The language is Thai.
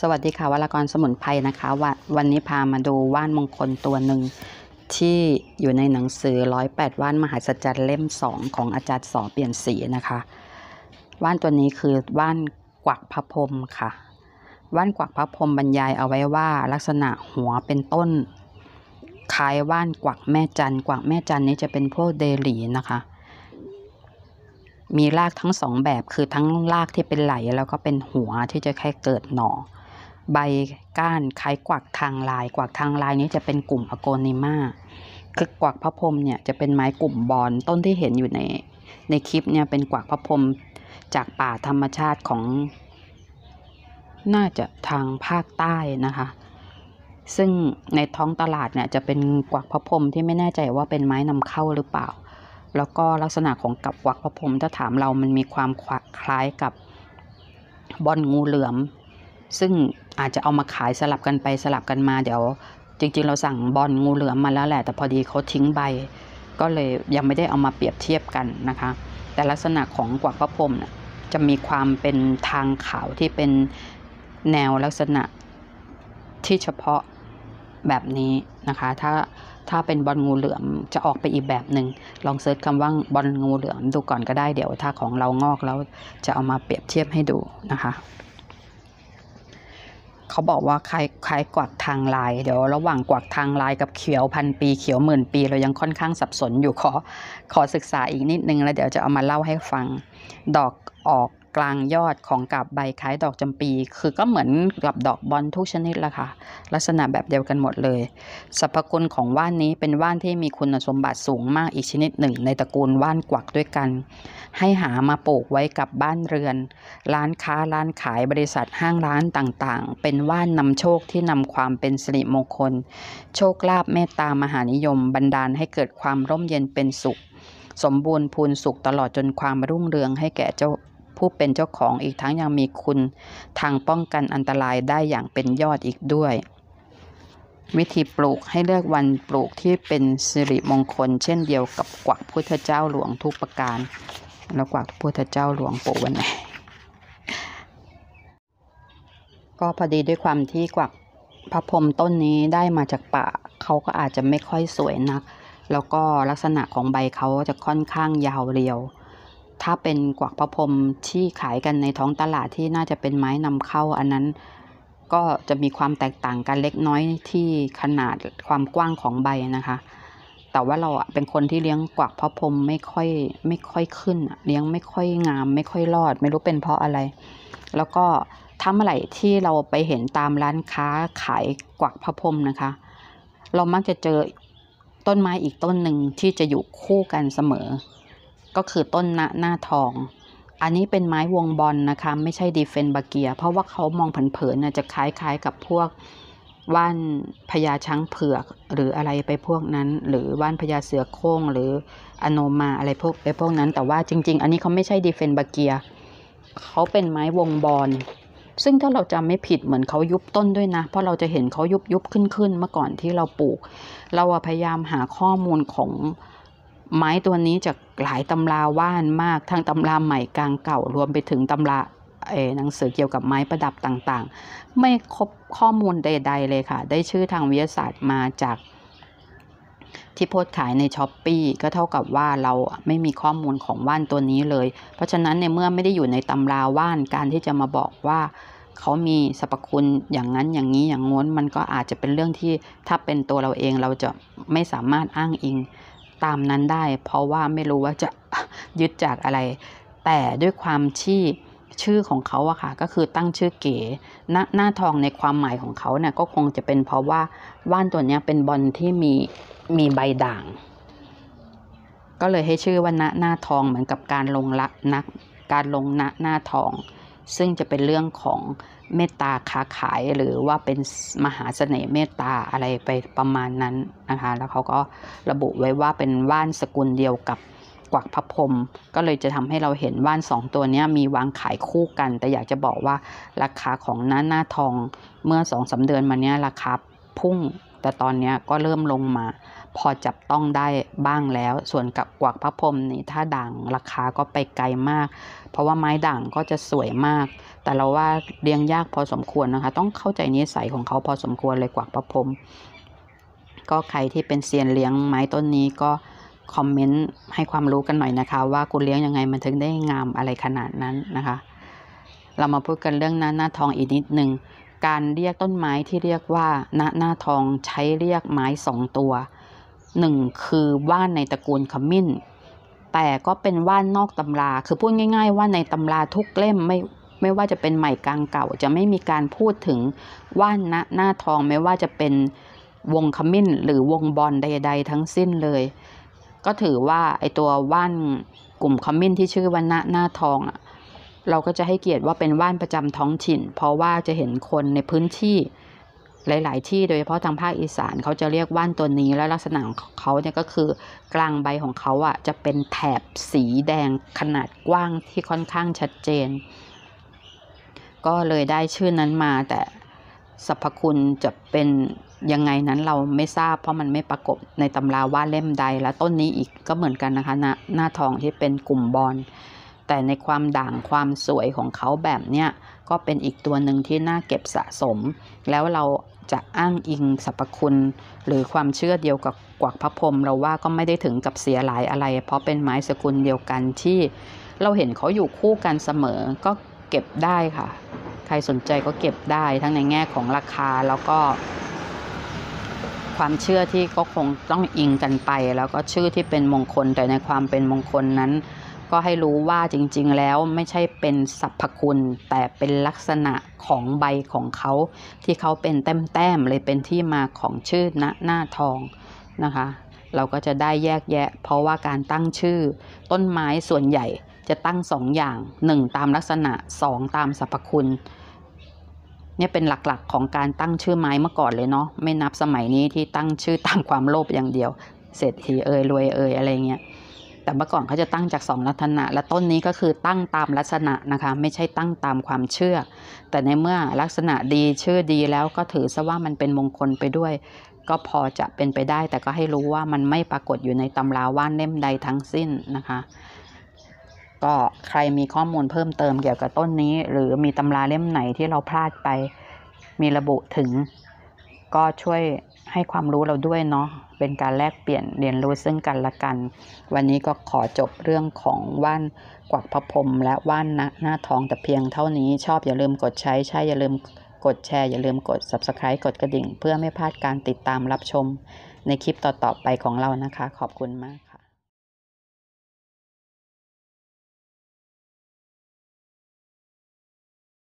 สวัสดีค่ะวรากรสมุนไพรนะคะวนวันนี้พามาดูว่านมงคลตัวหนึ่งที่อยู่ในหนังสือร้อยแปดว่านมหาสัจจ์เล่มสองของอาจารย์สอเปลี่ยนสีนะคะว่านตัวนี้คือว่านกวักพระพรหมค่ะว่านกวักพระพรหมบรรยายเอาไว้ว่าลักษณะหัวเป็นต้นคล้ายว่านกวักแม่จันกวักแม่จันนี้จะเป็นพวกเดลีนะคะมีรากทั้งสองแบบคือทั้งรากที่เป็นไหลแล้วก็เป็นหัวที่จะแค่เกิดหน่อ ใบก้านคล้ายกวักทางลาย กวักทางลายนี้จะเป็นกลุ่มอโกนิมาคือกวักพระพรมเนี่ยจะเป็นไม้กลุ่มบอนต้นที่เห็นอยู่ในในคลิปเนี่ยเป็นกวักพระพรมจากป่าธรรมชาติของ น่าจะทางภาคใต้นะคะ ซึ่งในท้องตลาดเนี่ยจะเป็นกวักพระพรมที่ไม่แน่ใจว่าเป็นไม้นำเข้าหรือเปล่า แล้วก็ลักษณะของกับกวักพระพรมถ้าถามเรามันมีความคล้ายกับบอนงูเหลือม ซึ่ง อาจจะเอามาขายสลับกันไปสลับกันมาเดี๋ยว จริง ๆ เราสั่งบอลงูเหลือมมาแล้วแหละ แต่พอดีเขาทิ้งใบ ก็เลยยังไม่ได้เอามาเปรียบเทียบกันนะคะ แต่ลักษณะของกวักพระพรมนี่ยจะมีความเป็นทางขาวที่เป็นแนวลักษณะที่เฉพาะแบบนี้นะคะ ถ้าถ้าเป็นบอลงูเหลือมจะออกไปอีกแบบหนึ่งลองเซิร์ชคำว่าบอลงูเหลือมดูก่อนก็ได้เดี๋ยวถ้าของเรางอกแล้วจะเอามาเปรียบเทียบให้ดูนะคะ เขาบอกว่าคล้ายคล้ายกวักทางลาย เดี๋ยวระหว่างกวักทางลายกับเขียวพันปีเขียวหมื่นปี เรายังค่อนข้างสับสนอยู่ขอขอศึกษาอีกนิดนึงแล้วเดี๋ยวจะเอามาเล่าให้ฟัง ดอกออก กลางยอดของกาบใบคล้ายดอกจำปี คือก็เหมือนกับดอกบอลทุกชนิดละค่ะ ลักษณะแบบเดียวกันหมดเลยสรรพคุณของว่านนี้เป็นว่านที่มีคุณสมบัติสูงมากอีกชนิดหนึ่ง ในตระกูลว่านกวักด้วยกัน ให้หามาปลูกไว้กับบ้านเรือน ร้านค้าร้านขายบริษัทห้างร้านต่างๆ เป็นว่านนำโชคที่นำความเป็นสิริมงคล โชคลาภเมตตามหานิยม บันดาลให้เกิดความร่มเย็นเป็นสุข สมบูรณ์พูนสุขตลอดจนความรุ่งเรืองให้แก่เจ้า ผู้เป็นเจ้าของอีกทั้งยังมีคุณ ทางป้องกันอันตรายได้อย่างเป็นยอดอีกด้วย วิธีปลูกให้เลือกวันปลูกที่เป็นสิริมงคล เช่นเดียวกับกวักพุทธเจ้าหลวงทุกประการ แล้วกวักพุทธเจ้าหลวงปลูกวันไหนก็พอดีด้วยความที่กวักพระพรมต้นนี้ได้มาจากป่าเขาก็อาจจะไม่ค่อยสวยนัก แล้วก็ลักษณะของใบเขาจะค่อนข้างยาวเรียว ถ้าเป็นกวักพระพรมที่ขายกันในท้องตลาดที่น่าจะเป็นไม้นำเข้าอันนั้น ก็จะมีความแตกต่างกันเล็กน้อยที่ขนาดความกว้างของใบนะคะ แต่ว่าเราเป็นคนที่เลี้ยงกวักพระพรมไม่ค่อยไม่ค่อยขึ้น เลี้ยงไม่ค่อยงาม ไม่ค่อยรอด ไม่รู้เป็นเพราะอะไร แล้วก็ถ้าเมื่อไหร่ที่เราไปเห็นตามร้านค้าขายกวักพระพรมนะคะ เรามักจะเจอต้นไม้อีกต้นหนึ่งที่จะอยู่คู่กันเสมอ ก็คือต้นหน้าหน้าทอง อันนี้เป็นไม้วงบอลนะคะ ไม่ใช่ดีเฟนบาเกีย เพราะว่าเขามองเผินๆจะคล้ายๆกับพวกว่านพญาช้างเผือกหรืออะไรไปพวกนั้น หรือว่านพญาเสือโคร่งหรืออโนมาอะไรพวกไปพวกนั้น แต่ว่าจริง ๆ อันนี้เขาไม่ใช่ดีเฟนบาเกียเขาเป็นไม้วงบอลซึ่งถ้าเราจำไม่ผิดเหมือนเขายุบต้นด้วยนะ เพราะเราจะเห็นเขายุบยุบขึ้นขึ้นเมื่อก่อนที่เราปลูก เราพยายามหาข้อมูลของ ไม้ตัวนี้จากหลายตำราว่านมากทั้งตำราใหม่กลางเก่ารวมไปถึงตำราเอหนังสือเกี่ยวกับไม้ประดับต่างๆ ไม่ครบข้อมูลใด ๆ เลยค่ะ ได้ชื่อทางวิทยาศาสตร์มาจากที่โพสขายในช้อปปีก็เท่ากับว่าเราไม่มีข้อมูลของว่านตัวนี้เลย เพราะฉะนั้นในเมื่อไม่ได้อยู่ในตำราว่านการที่จะมาบอกว่าเขามีสรรพคุณอย่างนั้นอย่างนี้อย่างง้นมันก็อาจจะเป็นเรื่องที่ถ้าเป็นตัวเราเองเราจะไม่สามารถอ้างอิง ตามนั้นได้ เพราะว่าไม่รู้ว่าจะยึดจากอะไร แต่ด้วยความที่ชื่อของเขาอะค่ะก็คือตั้งชื่อเก๋หน้าหน้าทองในความหมายของเขาเนี่ยก็คงจะเป็นเพราะว่าว่านตัวนี้เป็นบอลที่มีมีใบด่าง ก็เลยให้ชื่อว่าณหน้าทองเหมือนกับการลงละนักการลงณหน้าทอง ซึ่งจะเป็นเรื่องของเมตตาค้าขายหรือว่าเป็นมหาเสน่ห์เมตตาอะไรไปประมาณนั้นนะคะ แล้วเขาก็ระบุไว้ว่าเป็นว่านสกุลเดียวกับกวักพระพรมก็เลยจะทำให้เราเห็นว่านสองตัวนี้มีวางขายคู่กัน แต่อยากจะบอกว่าราคาของหน้าหน้าทองเมื่อสองสาเดือนมาเนี้ยราคาพุ่ง แต่ตอนนี้ก็เริ่มลงมา พอจับต้องได้บ้างแล้ว ส่วนกับกวักพระพรมนี่ถ้าด่างราคาก็ไปไกลมาก เพราะว่าไม้ด่างก็จะสวยมาก แต่เราว่าเลี้ยงยากพอสมควรนะคะ ต้องเข้าใจนิสัยของเขาพอสมควรเลยกวักพระพรมก็ใครที่เป็นเซียนเลี้ยงไม้ต้นนี้ก็คอมเมนต์ให้ความรู้กันหน่อยนะคะ ว่าคุณเลี้ยงยังไงมันถึงได้งามอะไรขนาดนั้นนะคะ เรามาพูดกันเรื่องหน้าหน้าทองอีกนิดหนึ่ง การเรียกต้นไม้ที่เรียกว่าหน้าหน้าทองใช้เรียกไม้สองตัวหนึ่งคือว่านในตระกูลขมิ้น แต่ก็เป็นว่านนอกตำรา คือพูดง่าย ๆ ว่าในตำราทุกเล่มไม่ไม่ว่าจะเป็นใหม่กลางเก่า จะไม่มีการพูดถึงว่านณหน้าทองไม่ว่าจะเป็นวงขมิ้น หรือวงบอลใด ๆ ทั้งสิ้นเลย ก็ถือว่าไอตัวว่านกลุ่มขมิ้นที่ชื่อว่าณหน้าทองอะ เราก็จะให้เกียรติว่าเป็นว่านประจำท้องถิ่น เพราะว่าจะเห็นคนในพื้นที่หลาย ๆ ที่โดยเฉพาะทางภาคอีสานเขาจะเรียกว่านตัวนี้และลักษณะของเขาเนี่ยก็คือกลางใบของเขาอะจะเป็นแถบสีแดงขนาดกว้างที่ค่อนข้างชัดเจน ก็เลยได้ชื่อนั้นมาแต่สรรพคุณจะเป็นยังไงนั้นเราไม่ทราบเพราะมันไม่ปรากฏในตำราว่าเล่มใดและต้นนี้อีกก็เหมือนกันนะคะหน้าหน้าทองที่เป็นกลุ่มบอล แต่ในความด่างความสวยของเขาแบบเนี้ยก็เป็นอีกตัวหนึ่งที่น่าเก็บสะสม แล้วเราจะอ้างอิงสรรพคุณ หรือความเชื่อเดียวกับกวักพระพรมเราว่าก็ไม่ได้ถึงกับเสียหลายอะไร เพราะเป็นไม้สกุลเดียวกันที่ เราเห็นเขาอยู่คู่กันเสมอก็เก็บได้ค่ะ ใครสนใจก็เก็บได้ทั้งในแง่ของราคาแล้วก็ ความเชื่อที่ก็คงต้องอิงกันไป แล้วก็ชื่อที่เป็นมงคลแต่ในความเป็นมงคลนั้น ก็ให้รู้ว่าจริงๆ แล้วไม่ใช่เป็นสรรพคุณ แต่เป็นลักษณะของใบของเขา ที่เขาเป็นแต้มๆเลยเป็นที่มาของชื่อณหน้าทองนะคะ เราก็จะได้แยกแยะ เพราะว่าการตั้งชื่อ ต้นไม้ส่วนใหญ่จะตั้งสองอย่างหนึ่งตามลักษณะสองตามสรรพคุณเนี่ยเป็นหลักๆของการตั้งชื่อไม้เมื่อก่อนเลยเนาะไม่นับสมัยนี้ที่ตั้งชื่อตามความโลภอย่างเดียวเศรษฐีเอ่ยรวยเอ่ยอะไรเงี้ย แต่เมื่อก่อนเขาจะตั้งจากสองลักษณะ และต้นนี้ก็คือตั้งตามลักษณะนะคะ ไม่ใช่ตั้งตามความเชื่อ แต่ในเมื่อลักษณะดีชื่อดีแล้วก็ถือซะว่ามันเป็นมงคลไปด้วย ก็พอจะเป็นไปได้ แต่ก็ให้รู้ว่ามันไม่ปรากฏอยู่ในตำราว่านเล่มใดทั้งสิ้นนะคะ ก็ใครมีข้อมูลเพิ่มเติมเกี่ยวกับต้นนี้ หรือมีตำราเล่มไหนที่เราพลาดไป มีระบุถึง ก็ช่วยให้ความรู้เราด้วยเนาะเป็นการแลกเปลี่ยนเรียนรู้ซึ่งกันและกัน วันนี้ก็ขอจบเรื่องของว่านกวักพระพรมและว่านหน้าทองแต่เพียงเท่านี้ชอบอย่าลืมกดใช้ใช่อย่าลืมกดแชร์อย่าลืมกด subscribe กดกระดิ่ง เพื่อไม่พลาดการติดตามรับชมในคลิปต่อๆไปของเรานะคะ ขอบคุณมาก